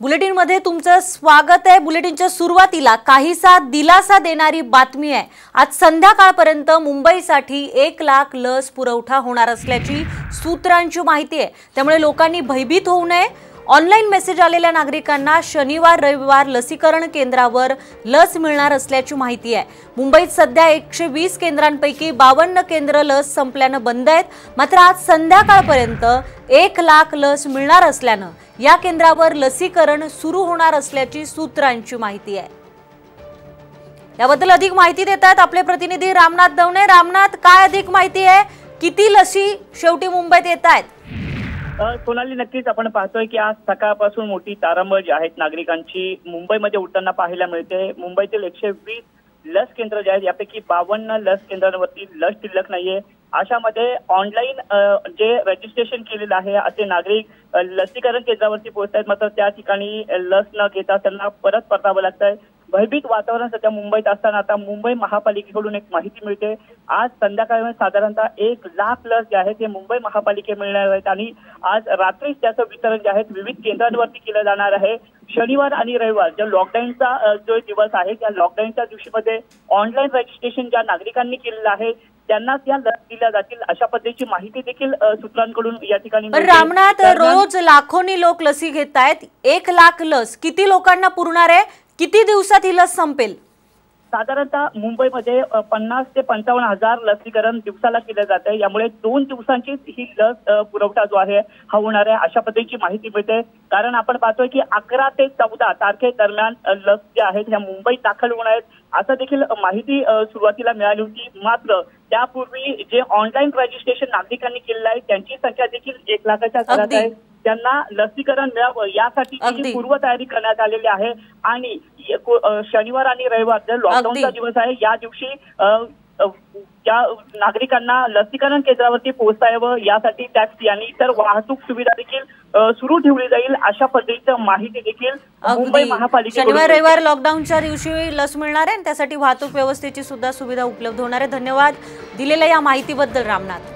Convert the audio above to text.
बुलेटिनमध्ये तुमचं स्वागत आहे. बुलेटिनच्या सुरुवातीला काहीसा दिलासा देणारी बातमी आहे. आज संध्याकाळपर्यंत मुंबईसाठी एक लाख लस पुरवठा होणार असल्याची सूत्रांची माहिती आहे. त्यामुळे लोकांनी भयभीत होऊ नये. ऑनलाईन मेसेज आलेल्या नागरिकांना शनिवार रविवार लसीकरण केंद्रावर लस मिळणार असल्याची माहिती आहे. मुंबईत सध्या एकशे वीस केंद्रांपैकी बावन्न केंद्र लस संपल्यानं बंद आहेत. मात्र आज संध्याकाळपर्यंत एक लाख लस मिळणार असल्यानं या केंद्रावर लसीकरण सुरू होणार असल्याची सूत्रांची माहिती आहे. याबद्दल अधिक माहिती देत आहेत आपले प्रतिनिधी रामनाथ दवणे. रामनाथ काय अधिक माहिती आहे? किती लसी शेवटी मुंबईत येत आहेत सोनाली नक्कीच आपण पाहतोय की आज सकाळपासून मोठी तारांबळ जी आहेत नागरिकांची मुंबईमध्ये उठताना पाहायला मिळते. मुंबईतील एकशे वीस लस केंद्र जे आहेत यापैकी बावन्न लस केंद्रांवरती लस शिल्लक नाहीये. अशामध्ये ऑनलाईन जे रजिस्ट्रेशन केलेलं आहे असे नागरिक लसीकरण केंद्रावरती पोहोचत आहेत मात्र त्या ठिकाणी लस न घेता त्यांना परत परतावं लागत आहे भयभीत वातावरण सध्या मुंबईत असताना आता मुंबई महापालिकेकडून एक माहिती मिळते. आज संध्याकाळी साधारणतः एक लाख लस जे आहेत ते मुंबई महापालिके मिळणार आहेत आणि आज रात्रीच त्याचं वितरण जे आहे विविध केंद्रांवरती केलं जाणार आहे. शनिवार आणि रविवार ज्या लॉकडाऊनचा जो दिवस आहे त्या लॉकडाऊनच्या दिवशीमध्ये ऑनलाईन रजिस्ट्रेशन ज्या नागरिकांनी केलेलं आहे त्यांनाच या लस दिल्या जातील अशा पद्धतीची माहिती देखील सूत्रांकडून या ठिकाणी. रामनाथ रोज लाखोनी लोक लसी घेत आहेत एक लाख लस. किती लोकांना पुरणार आहे? किती दिवसात ही लस संपेल? साधारणतः मुंबईमध्ये पन्नास ते पंचावन्न हजार लसीकरण दिवसाला केलं जात यामुळे दोन दिवसांचीच ही लस पुरवठा जो आहे हा होणार आहे अशा पद्धतीची माहिती मिळते. कारण आपण पाहतोय की अकरा ते चौदा तारखे दरम्यान लस ज्या आहेत ह्या मुंबईत दाखल होणार आहेत. असं देखील माहिती सुरुवातीला मिळाली होती. मात्र त्यापूर्वी जे ऑनलाईन रजिस्ट्रेशन नागरिकांनी केलेलं आहे त्यांची संख्या देखील एक लाखाच्या घरात. आहे. त्यांना लसीकरण मिळावं यासाठी अगदी. पूर्वतयारी करण्यात आलेली आहे आणि शनिवार आणि रविवार जे लॉकडाऊनचा. दिवस आहे या दिवशी त्या नागरिकांना लसीकरण केंद्रावरती पोहोचता यावं यासाठी टॅक्सी आणि इतर वाहतूक सुविधा देखील सुरू ठेवली जाईल अशा पद्धतीचं माहिती देखील मुंबई महापालिकेकडून शनिवार. रविवार लॉकडाऊनच्या दिवशी लस मिळणार आहे आणि त्यासाठी वाहतूक व्यवस्थेची सुद्धा सुविधा उपलब्ध होणार आहे धन्यवाद दिलेल्या या माहितीबद्दल रामनाथ